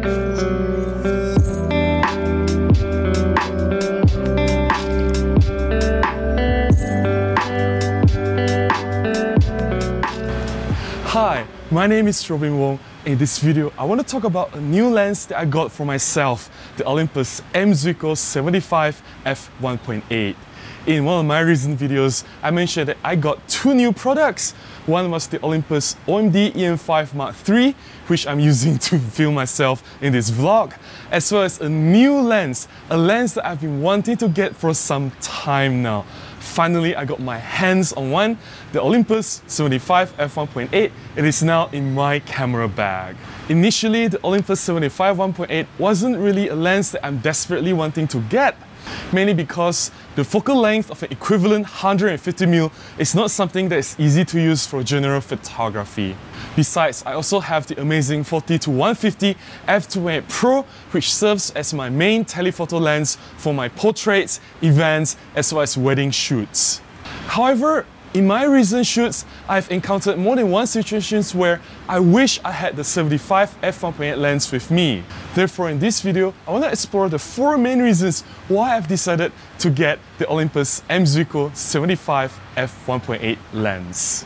Hi, my name is Robin Wong. In this video, I want to talk about a new lens that I got for myself, the Olympus M Zuiko 75 f1.8. In one of my recent videos, I mentioned that I got two new products. One was the Olympus OMD EM5 Mark III, which I'm using to film myself in this vlog, as well as a new lens, a lens that I've been wanting to get for some time now. Finally, I got my hands on one, the Olympus 75 f1.8. It is now in my camera bag. Initially, the Olympus 75 1.8 wasn't really a lens that I'm desperately wanting to get, mainly because the focal length of an equivalent 150mm is not something that is easy to use for general photography. Besides, I also have the amazing 40 to 150 f2.8 Pro, which serves as my main telephoto lens for my portraits, events, as well as wedding shoots. However, in my recent shoots, I've encountered more than one situations where I wish I had the 75 f1.8 lens with me. Therefore, in this video, I want to explore the four main reasons why I've decided to get the Olympus M Zuiko 75 f1.8 lens.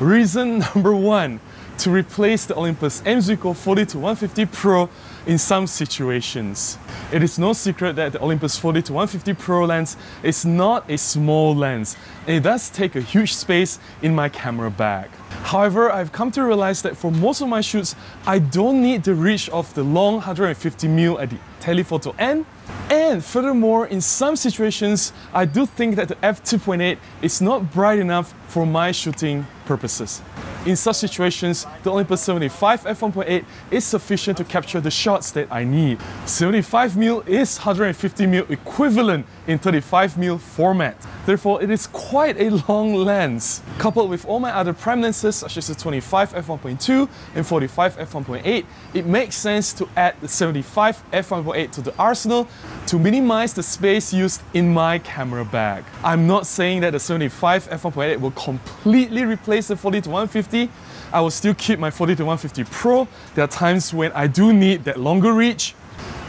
Reason number one, to replace the Olympus M Zuiko 40 to 150 Pro in some situations. It is no secret that the Olympus 40 to 150 Pro lens is not a small lens it does take a huge space in my camera bag. However, I've come to realize that for most of my shoots, I don't need the reach of the long 150mm at the telephoto end and furthermore, in some situations, I do think that the f2.8 is not bright enough for my shooting purposes. In such situations, the Olympus 75 f1.8 is sufficient to capture the shots that I need. 75mm is 150mm equivalent in 35mm format. Therefore, it is quite a long lens. Coupled with all my other prime lenses such as the 25 f1.2 and 45 f1.8, it makes sense to add the 75 f1.8 to the arsenal to minimize the space used in my camera bag. I'm not saying that the 75 f1.8 will completely replace the 40 to 150. I will still keep my 40 to 150 Pro. There are times when I do need that longer reach,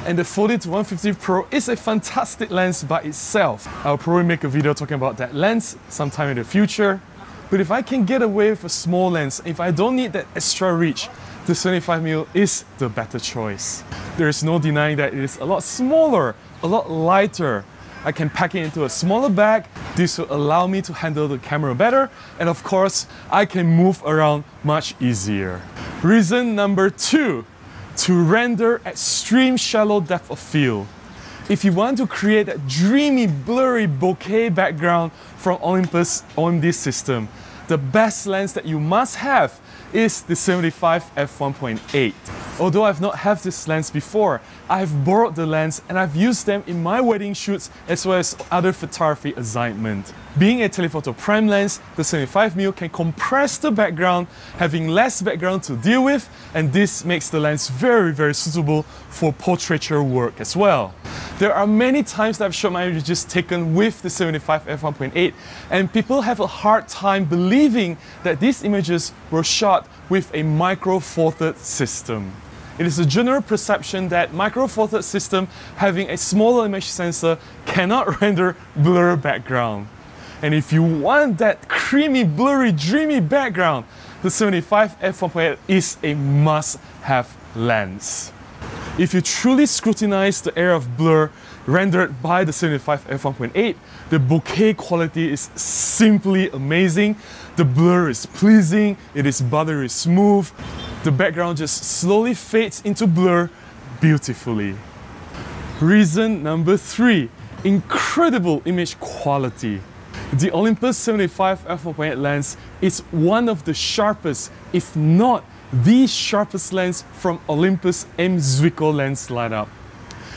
and the 40 to 150 Pro is a fantastic lens by itself. I'll probably make a video talking about that lens sometime in the future. But if I can get away with a small lens, if I don't need that extra reach, the 75mm is the better choice. There is no denying that it is a lot smaller, a lot lighter. I can pack it into a smaller bag. This will allow me to handle the camera better. And of course, I can move around much easier. Reason number two, to render extreme shallow depth of field. If you want to create a dreamy, blurry bokeh background from Olympus OMD system, the best lens that you must have is the 75 f1.8. Although I've not had this lens before, I've borrowed the lens and I've used them in my wedding shoots as well as other photography assignment. Being a telephoto prime lens, the 75mm can compress the background, having less background to deal with, and this makes the lens very, very suitable for portraiture work as well. There are many times that I've shot my images taken with the 75 f1.8 and people have a hard time believing that these images were shot with a micro four thirds system. It is a general perception that micro four thirds system having a smaller image sensor cannot render blur background. And if you want that creamy, blurry, dreamy background, the 75 f1.8 is a must-have lens. If you truly scrutinize the area of blur rendered by the 75 f1.8, the bokeh quality is simply amazing. The blur is pleasing, it is buttery smooth. The background just slowly fades into blur beautifully. Reason number three, incredible image quality. The Olympus 75 f1.8 lens is one of the sharpest, if not the sharpest lens from Olympus M Zuiko lens lineup.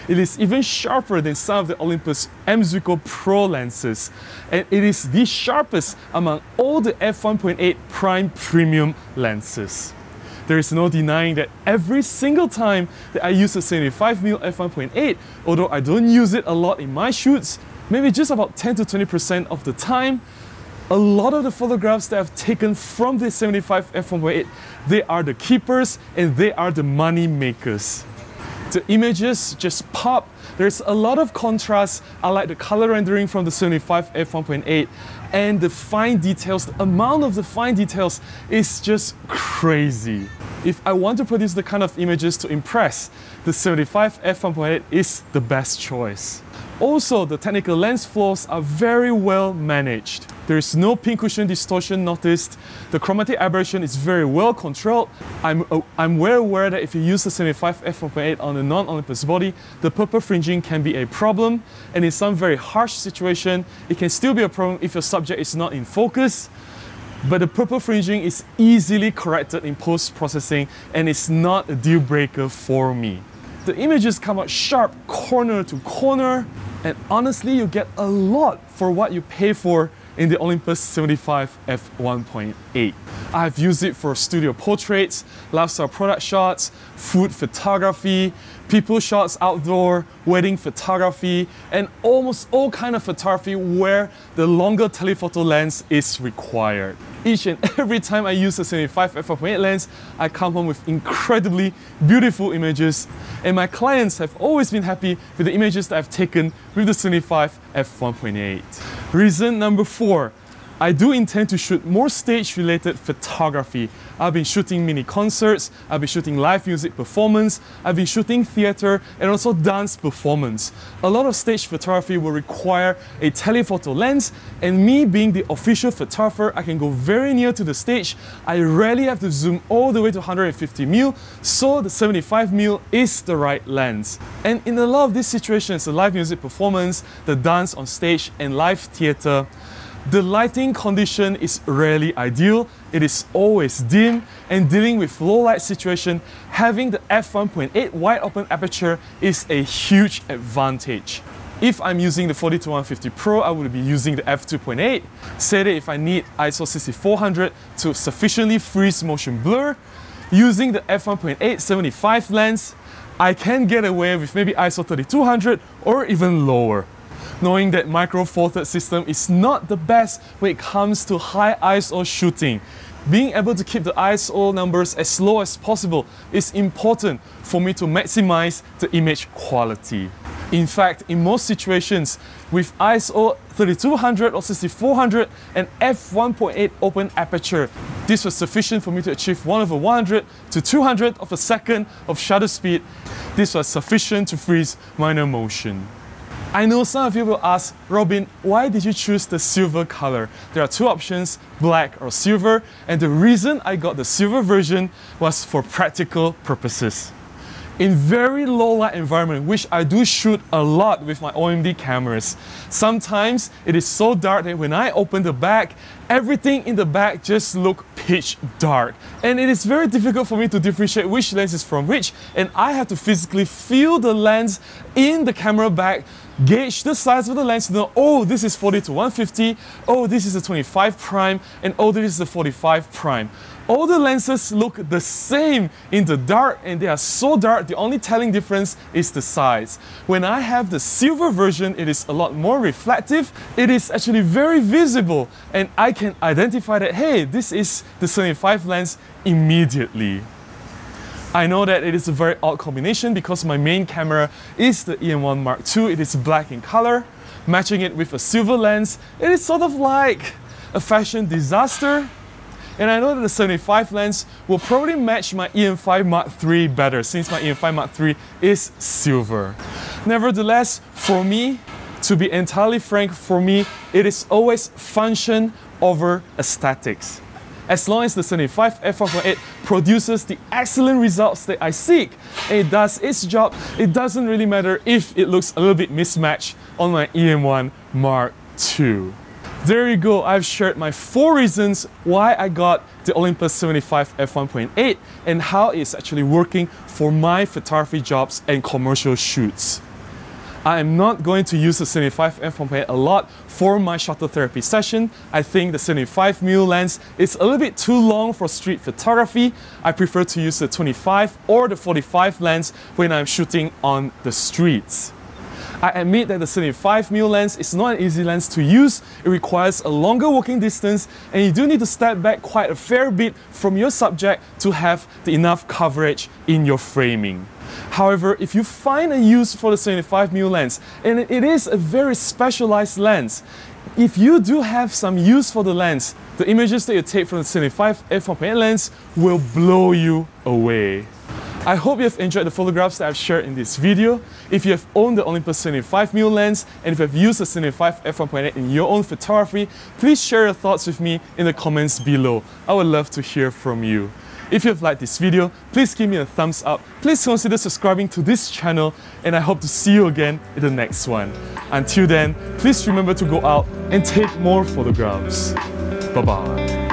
It is even sharper than some of the Olympus M Zuiko Pro lenses, and it is the sharpest among all the f1.8 prime premium lenses. There is no denying that every single time that I use a 75mm f1.8, although I don't use it a lot in my shoots, maybe just about 10 to 20% of the time, a lot of the photographs that I've taken from the 75 f1.8, they are the keepers and they are the money makers. The images just pop. There's a lot of contrast. I like the color rendering from the 75 f1.8 and the fine details, the amount of the fine details is just crazy. If I want to produce the kind of images to impress, the 75 f1.8 is the best choice. Also, the technical lens flows are very well managed. There is no pincushion distortion noticed. The chromatic aberration is very well controlled. I'm, uh, I'm well aware that if you use the 75 f1.8 on a non-Olympus body, the purple fringing can be a problem. And in some very harsh situation, it can still be a problem if your subject is not in focus. But the purple fringing is easily corrected in post-processing and it's not a deal breaker for me. The images come out sharp corner to corner and honestly you get a lot for what you pay for in the Olympus 75 f1.8. I've used it for studio portraits, lifestyle product shots, food photography, people shots outdoor, wedding photography, and almost all kind of photography where the longer telephoto lens is required. Each and every time I use the 75 f1.8 lens, I come home with incredibly beautiful images, and my clients have always been happy with the images that I've taken with the 75 f1.8. Reason number four, I do intend to shoot more stage related photography. I've been shooting mini concerts, I've been shooting live music performance, I've been shooting theater and also dance performance. A lot of stage photography will require a telephoto lens and me being the official photographer, I can go very near to the stage. I rarely have to zoom all the way to 150mm, so the 75mm is the right lens. And in a lot of these situations, the live music performance, the dance on stage and live theater, the lighting condition is rarely ideal, it is always dim, and dealing with low light situation, having the f1.8 wide open aperture is a huge advantage. If I'm using the 40-150 Pro, I would be using the f2.8. Say that if I need ISO 6400 to sufficiently freeze motion blur, using the f1.8 75 lens, I can get away with maybe ISO 3200 or even lower knowing that micro four thirds system is not the best when it comes to high ISO shooting. Being able to keep the ISO numbers as low as possible is important for me to maximize the image quality. In fact, in most situations, with ISO 3200 or 6400 and f1.8 open aperture, this was sufficient for me to achieve 1 over 100 to 200 of a second of shutter speed. This was sufficient to freeze minor motion. I know some of you will ask, Robin, why did you choose the silver color? There are two options, black or silver, and the reason I got the silver version was for practical purposes. In very low light environment, which I do shoot a lot with my OMD cameras, sometimes it is so dark that when I open the back, everything in the back just look pitch dark. And it is very difficult for me to differentiate which lens is from which, and I have to physically feel the lens in the camera bag gauge the size of the lens to know, oh, this is 40 to 150, oh, this is a 25 prime, and oh, this is a 45 prime. All the lenses look the same in the dark and they are so dark, the only telling difference is the size. When I have the silver version, it is a lot more reflective, it is actually very visible, and I can identify that, hey, this is the 75 lens immediately. I know that it is a very odd combination because my main camera is the EM1 Mark II. It is black in color. Matching it with a silver lens, it is sort of like a fashion disaster. And I know that the 75 lens will probably match my EM5 Mark III better since my EM5 Mark III is silver. Nevertheless, for me, to be entirely frank, for me, it is always function over aesthetics. As long as the 75 f1.8 produces the excellent results that I seek, it does its job, it doesn't really matter if it looks a little bit mismatched on my EM1 Mark II. There you go, I've shared my four reasons why I got the Olympus 75 f1.8 and how it's actually working for my photography jobs and commercial shoots. I am not going to use the 75 f1.8 a lot for my shutter therapy session. I think the 75mm lens is a little bit too long for street photography. I prefer to use the 25 or the 45 lens when I'm shooting on the streets. I admit that the 75mm lens is not an easy lens to use, it requires a longer working distance and you do need to step back quite a fair bit from your subject to have the enough coverage in your framing. However, if you find a use for the 75mm lens, and it is a very specialized lens, if you do have some use for the lens, the images that you take from the 75 f1.8 lens will blow you away. I hope you have enjoyed the photographs that I've shared in this video. If you have owned the Olympus 75mm lens and if you have used the 75 f1.8 in your own photography, please share your thoughts with me in the comments below. I would love to hear from you. If you have liked this video, please give me a thumbs up. Please consider subscribing to this channel and I hope to see you again in the next one. Until then, please remember to go out and take more photographs. Bye bye.